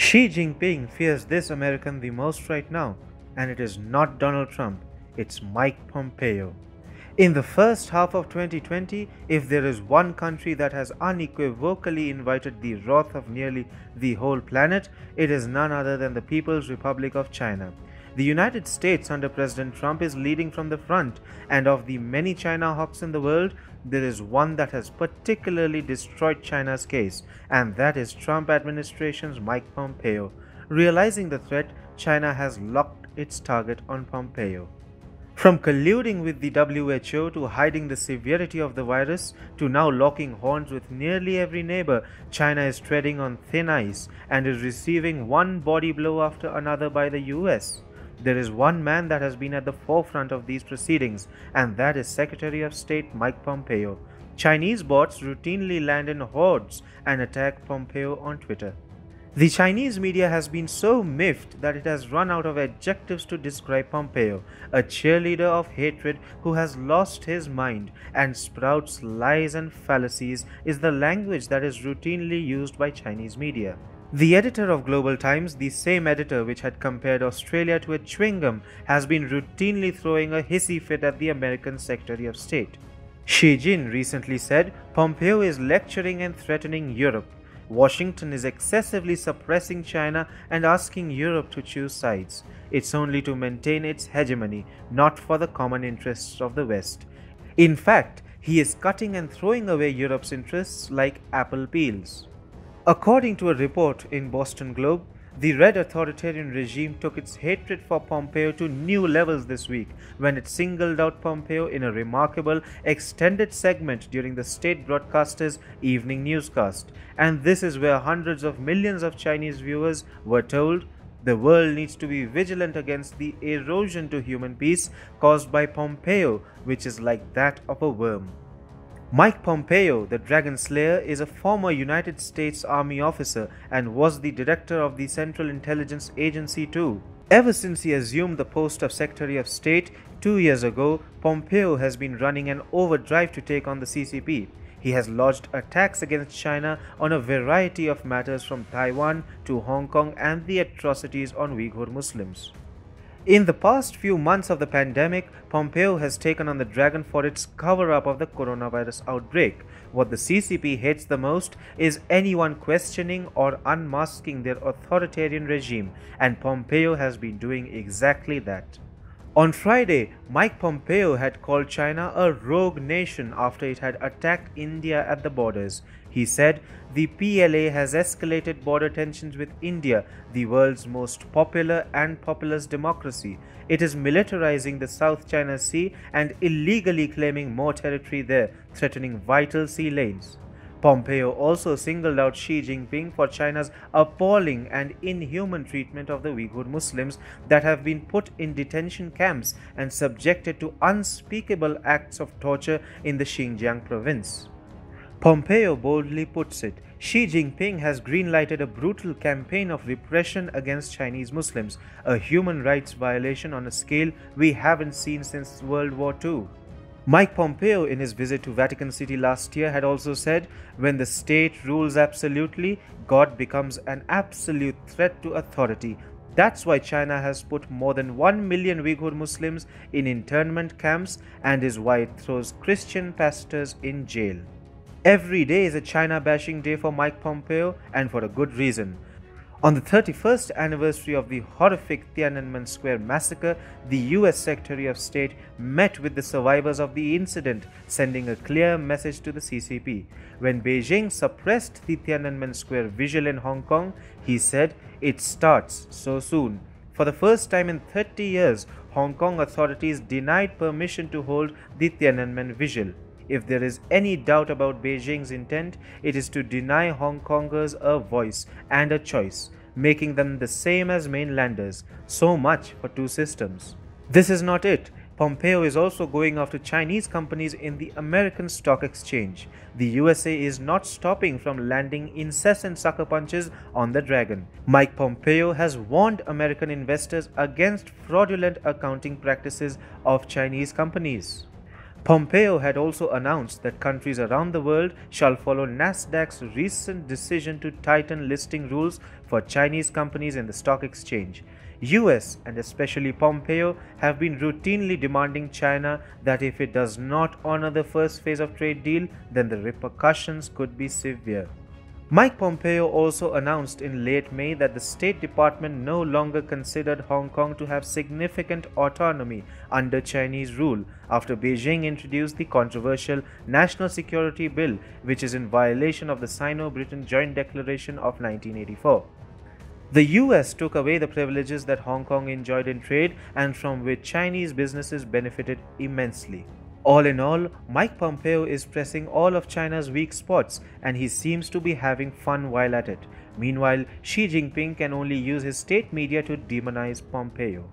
Xi Jinping fears this American the most right now, and it is not Donald Trump, it's Mike Pompeo. In the first half of 2020, if there is one country that has unequivocally invited the wrath of nearly the whole planet, it is none other than the People's Republic of China. The United States under President Trump is leading from the front, and of the many China hawks in the world, there is one that has particularly destroyed China's case, and that is Trump administration's Mike Pompeo. Realizing the threat, China has locked its target on Pompeo. From colluding with the WHO to hiding the severity of the virus to now locking horns with nearly every neighbor, China is treading on thin ice and is receiving one body blow after another by the US. There is one man that has been at the forefront of these proceedings, and that is Secretary of State Mike Pompeo. Chinese bots routinely land in hordes and attack Pompeo on Twitter. The Chinese media has been so miffed that it has run out of adjectives to describe Pompeo, a cheerleader of hatred who has lost his mind and sprouts lies and fallacies is the language that is routinely used by Chinese media. The editor of Global Times, the same editor which had compared Australia to a chewing gum, has been routinely throwing a hissy fit at the American Secretary of State. Xi Jin recently said Pompeo is lecturing and threatening Europe Washington is excessively suppressing China and asking Europe to choose sides. It's only to maintain its hegemony, not for the common interests of the West. In fact, he is cutting and throwing away Europe's interests like apple peels. According to a report in Boston Globe, the Red authoritarian regime took its hatred for Pompeo to new levels this week when it singled out Pompeo in a remarkable extended segment during the state broadcaster's evening newscast. And this is where hundreds of millions of Chinese viewers were told the world needs to be vigilant against the erosion to human peace caused by Pompeo, which is like that of a worm. Mike Pompeo, the Dragon Slayer, is a former United States Army officer and was the director of the Central Intelligence Agency too. Ever since he assumed the post of Secretary of State two years ago, Pompeo has been running an overdrive to take on the CCP. He has lodged attacks against China on a variety of matters from Taiwan to Hong Kong and the atrocities on Uyghur Muslims. In the past few months of the pandemic, Pompeo has taken on the dragon for its cover up of the coronavirus outbreak. What the CCP hates the most is anyone questioning or unmasking their authoritarian regime, and Pompeo has been doing exactly that. On Friday, Mike Pompeo had called China a rogue nation after it had attacked India at the borders. He said the PLA has escalated border tensions with India, the world's most popular and populous democracy. It is militarizing the South China Sea and illegally claiming more territory there, threatening vital sea lanes. Pompeo also singled out Xi Jinping for China's appalling and inhuman treatment of the Uyghur Muslims that have been put in detention camps and subjected to unspeakable acts of torture in the Xinjiang province. Pompeo boldly puts it, Xi Jinping has greenlighted a brutal campaign of repression against Chinese Muslims, a human rights violation on a scale we haven't seen since World War II. Mike Pompeo, in his visit to Vatican City last year, had also said when the state rules absolutely, God becomes an absolute threat to authority. That's why China has put more than 1 million Uyghur Muslims in internment camps and is why it throws Christian pastors in jail. Every day is a China bashing day for Mike Pompeo, and for a good reason. On the 31st anniversary of the horrific Tiananmen Square massacre, the US Secretary of State met with the survivors of the incident, sending a clear message to the CCP. When Beijing suppressed the Tiananmen Square vigil in Hong Kong, he said, It starts so soon. For the first time in 30 years, Hong Kong authorities denied permission to hold the Tiananmen vigil. If there is any doubt about Beijing's intent, it is to deny Hong Kongers a voice and a choice, making them the same as mainlanders. So much for two systems. This is not it. Pompeo is also going after Chinese companies in the American Stock Exchange. The USA is not stopping from landing incessant sucker punches on the dragon. Mike Pompeo has warned American investors against fraudulent accounting practices of Chinese companies. Pompeo had also announced that countries around the world shall follow Nasdaq's recent decision to tighten listing rules for Chinese companies in the stock exchange. US and especially Pompeo have been routinely demanding China that if it does not honor the first phase of trade deal, then the repercussions could be severe. Mike Pompeo also announced in late May that the State Department no longer considered Hong Kong to have significant autonomy under Chinese rule after Beijing introduced the controversial National Security Bill, which is in violation of the Sino Britain Joint Declaration of 1984. The US took away the privileges that Hong Kong enjoyed in trade and from which Chinese businesses benefited immensely. All in all, Mike Pompeo is pressing all of China's weak spots and he seems to be having fun while at it. Meanwhile, Xi Jinping can only use his state media to demonize Pompeo.